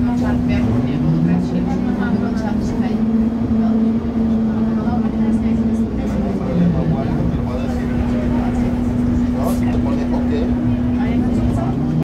然后家里面后面我们